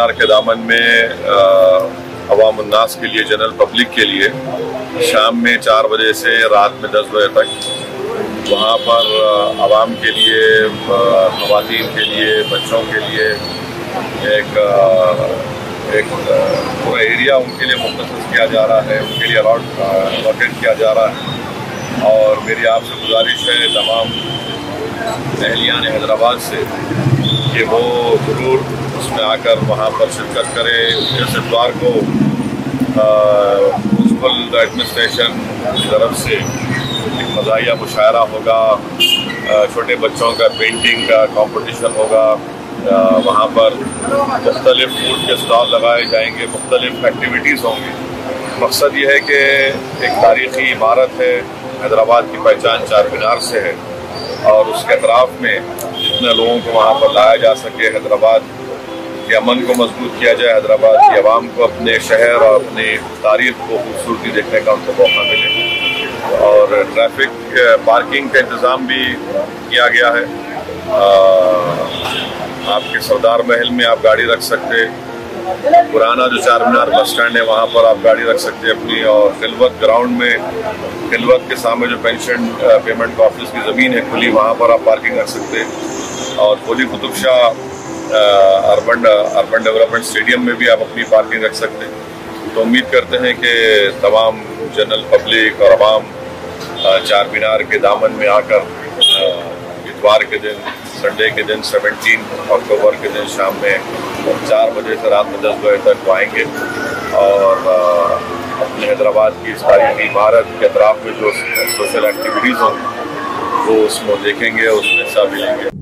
چار کے دامن میں عوام الناس کے لیے، جنرل پبلک کے لیے شام میں چار بجے سے رات میں دس بجے تک وہاں پر عوام کے لیے خواتین کے لیے، بچوں کے لیے ایک ایک پورا ایریا ان کے لیے مختص کیا جا رہا ہے، ان کے لیے الاٹ الاٹڈ کیا جا رہا ہے۔ اور میری آپ سے گزارش ہے، تمام اہلیان حیدرآباد سے کہ وہ ضرور اس میں آ کر وہاں پر شرکت کرے اس اتوار کو میونسپل ایڈمنسٹریشن کی طرف سے ایک مزاحیہ مشاعرہ ہوگا چھوٹے بچوں کا پینٹنگ کا کمپٹیشن ہوگا وہاں پر مختلف فوڈ کے اسٹال لگائے جائیں گے، مختلف ایکٹیویٹیز ہوں گی مقصد یہ ہے کہ ایک تاریخی عمارت ہے، حیدرآباد کی پہچان چار مینار سے ہے اور اس کے اطراف میں جتنے لوگوں کو وہاں پر لایا جا سکے، حیدرآباد کے امن کو مضبوط کیا جائے، حیدرآباد کی عوام کو اپنے شہر اور اپنی تاریخ کو خوبصورتی دیکھنے کا ان کو موقع ملے۔ اور ٹریفک، پارکنگ کا انتظام بھی کیا گیا ہے۔ آپ کے سردار محل میں آپ گاڑی رکھ سکتے، پرانا جو چار مینار بس اسٹینڈ ہے، وہاں پر آپ گاڑی رکھ سکتے اپنی۔ اور خلوت گراؤنڈ میں، خلوت کے سامنے جو پینشن پیمنٹ آفس کی زمین ہے کھلی، وہاں پر آپ پارکنگ رکھ سکتے۔ اور Quli Qutb Shah urban urban development stadium میں بھی آپ اپنی پارکنگ رکھ سکتے ہیں۔ تو امید کرتے ہیں کہ تمام جنرل پبلک اور عوام چار مینار کے دامن میں آ کر اتوار کے دن، سنڈے کے دن، سیونٹین اکتوبر کے دن شام میں چار بجے سے رات میں دس بجے تک وہ آئیں گے۔ اور اپنے حیدرآباد کی اس تاریخی عمارت کے اطراف میں جو سوشل ایکٹیویٹیز ہوں، وہ اس میں دیکھیں گے، اس میں حصہ بھی لیں گے۔